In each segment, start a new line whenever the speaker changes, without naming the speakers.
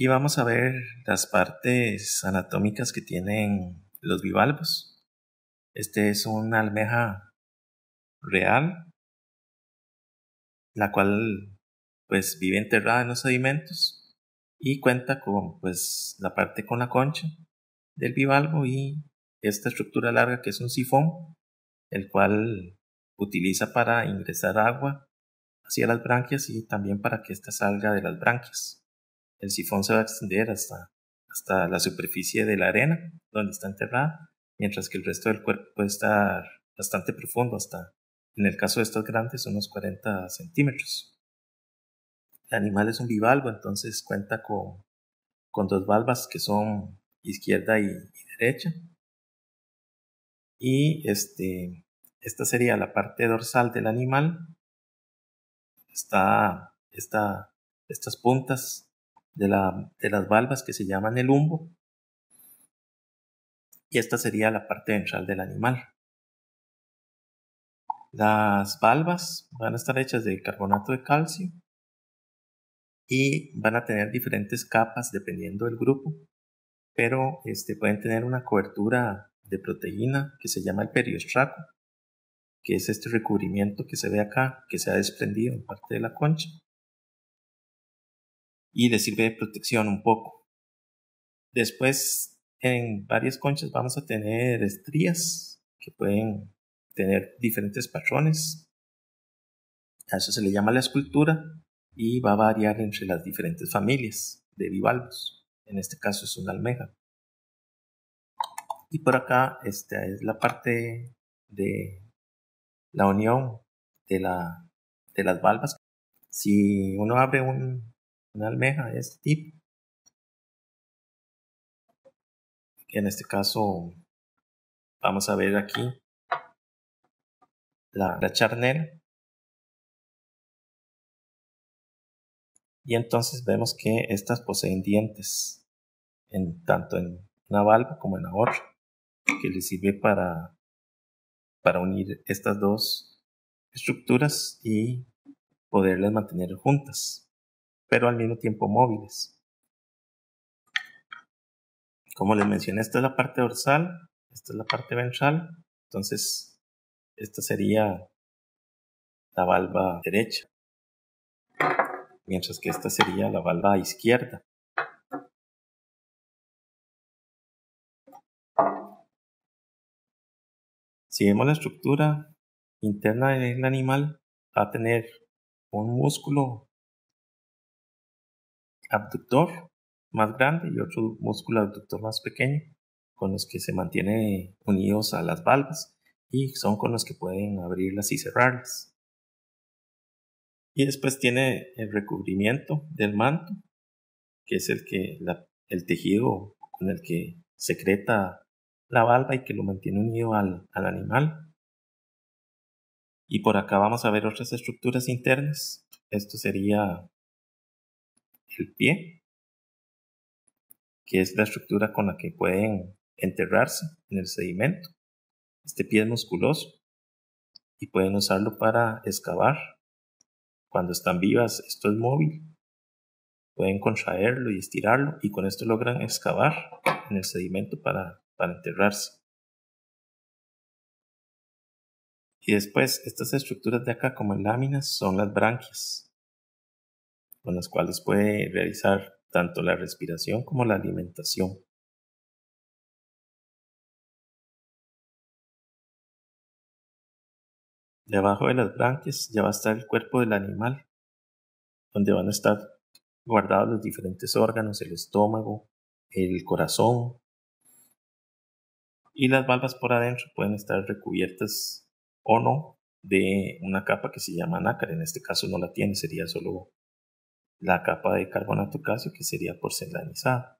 Aquí vamos a ver las partes anatómicas que tienen los bivalvos. Este es una almeja real, la cual pues vive enterrada en los sedimentos y cuenta con pues la parte con la concha del bivalvo y esta estructura larga que es un sifón, el cual utiliza para ingresar agua hacia las branquias y también para que ésta salga de las branquias el sifón se va a extender hasta, hasta la superficie de la arena donde está enterrada, mientras que el resto del cuerpo puede estar bastante profundo, hasta, en el caso de estos grandes, unos 40 centímetros. El animal es un bivalvo, entonces cuenta con, con dos valvas que son izquierda y, derecha. Y este, esta sería la parte dorsal del animal. Está, está estas puntas de, la, de las valvas que se llaman el humbo. Y esta sería la parte ventral del animal. Las valvas van a estar hechas de carbonato de calcio y van a tener diferentes capas dependiendo del grupo, pero este, pueden tener una cobertura de proteína que se llama el periostrato, que es este recubrimiento que se ve acá, que se ha desprendido en parte de la concha y le sirve de protección un poco. Después, en varias conchas vamos a tener estrías que pueden tener diferentes patrones. A eso se le llama la escultura y va a variar entre las diferentes familias de bivalvos. En este caso es una almeja. Y por acá esta es la parte de la unión de, la, de las valvas. Si uno abre un, una almeja de este tipo. En este caso vamos a ver aquí la, la charnera. Y entonces vemos que estas poseen dientes, en, tanto en una valva como en la otra, que le sirve para, para unir estas dos estructuras y poderlas mantener juntas pero al mismo tiempo móviles. Como les mencioné, esta es la parte dorsal, esta es la parte ventral, entonces esta sería la valva derecha, mientras que esta sería la valva izquierda. Si vemos la estructura interna del animal, va a tener un músculo abductor más grande y otro músculo abductor más pequeño, con los que se mantiene unidos a las valvas y son con los que pueden abrirlas y cerrarlas. Y después tiene el recubrimiento del manto, que es el, que, el tejido con el que secreta la valva y que lo mantiene unido al, al animal. Y por acá vamos a ver otras estructuras internas. Esto sería el pie, que es la estructura con la que pueden enterrarse en el sedimento. Este pie es musculoso y pueden usarlo para excavar. Cuando están vivas, esto es móvil. Pueden contraerlo y estirarlo y con esto logran excavar en el sedimento para, para enterrarse. Y después, estas estructuras de acá, como en láminas, son las branquias con las cuales puede realizar tanto la respiración como la alimentación. Debajo de las branquias ya va a estar el cuerpo del animal, donde van a estar guardados los diferentes órganos, el estómago, el corazón. Y las valvas por adentro pueden estar recubiertas o no de una capa que se llama nácar. En este caso no la tiene, sería solo la capa de carbonato calcio que sería porcelanizada.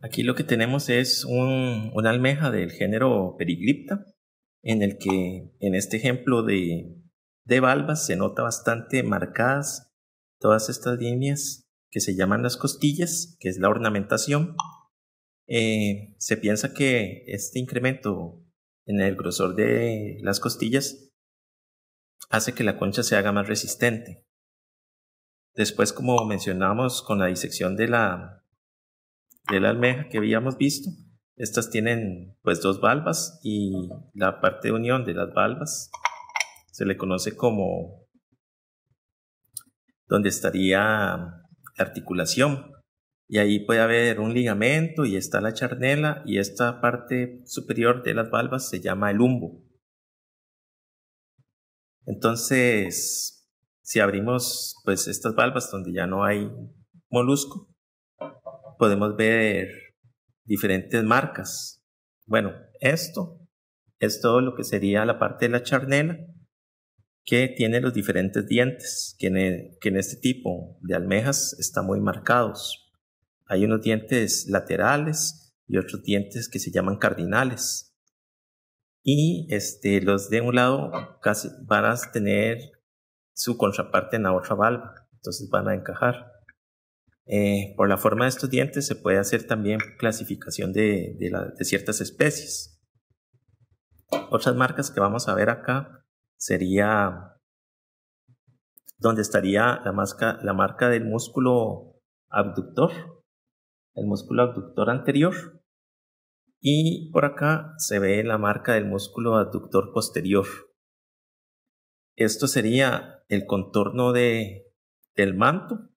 Aquí lo que tenemos es un, una almeja del género Periglipta, en el que en este ejemplo de, de valvas se nota bastante marcadas todas estas líneas que se llaman las costillas, que es la ornamentación. Eh, se piensa que este incremento en el grosor de las costillas hace que la concha se haga más resistente Después, como mencionamos con la disección de la, de la almeja que habíamos visto, estas tienen pues dos valvas y la parte de unión de las valvas se le conoce como donde estaría la articulación. Y ahí puede haber un ligamento y está la charnela y esta parte superior de las valvas se llama el humbo. Entonces, si abrimos pues estas valvas donde ya no hay molusco, podemos ver diferentes marcas. Bueno, esto es todo lo que sería la parte de la charnela que tiene los diferentes dientes, que en, e, que en este tipo de almejas están muy marcados. Hay unos dientes laterales y otros dientes que se llaman cardinales. Y este, los de un lado casi van a tener su contraparte en la otra valva, entonces van a encajar. Eh, por la forma de estos dientes se puede hacer también clasificación de, ciertas especies. Otras marcas que vamos a ver acá sería donde estaría la, la marca del músculo abductor, el músculo abductor anterior, y por acá se ve la marca del músculo abductor posterior. Esto sería el contorno de, del manto,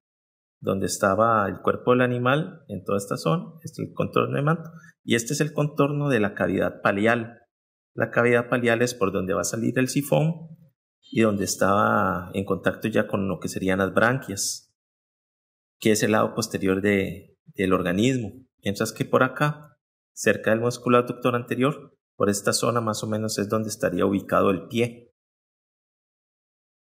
donde estaba el cuerpo del animal en toda esta zona, este es el contorno del manto, y este es el contorno de la cavidad palial, la cavidad palial es por donde va a salir el sifón y donde estaba en contacto ya con lo que serían las branquias, que es el lado posterior de, del organismo. Mientras que por acá, cerca del músculo abductor anterior, por esta zona más o menos es donde estaría ubicado el pie.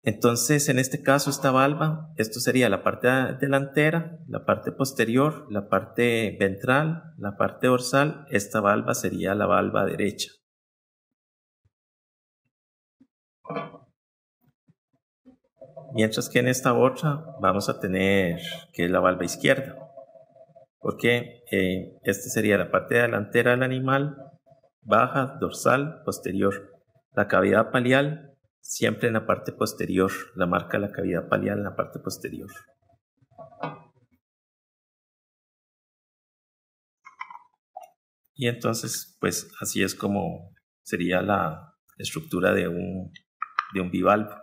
Entonces, en este caso, esta valva, esto sería la parte delantera, la parte posterior, la parte ventral, la parte dorsal, esta valva sería la valva derecha. Mientras que en esta otra vamos a tener que es la valva izquierda. Porque eh, esta sería la parte delantera del animal, baja, dorsal, posterior. La cavidad palial siempre en la parte posterior. La marca la cavidad palial en la parte posterior. Y entonces, pues así es como sería la estructura de un, de un bivalvo.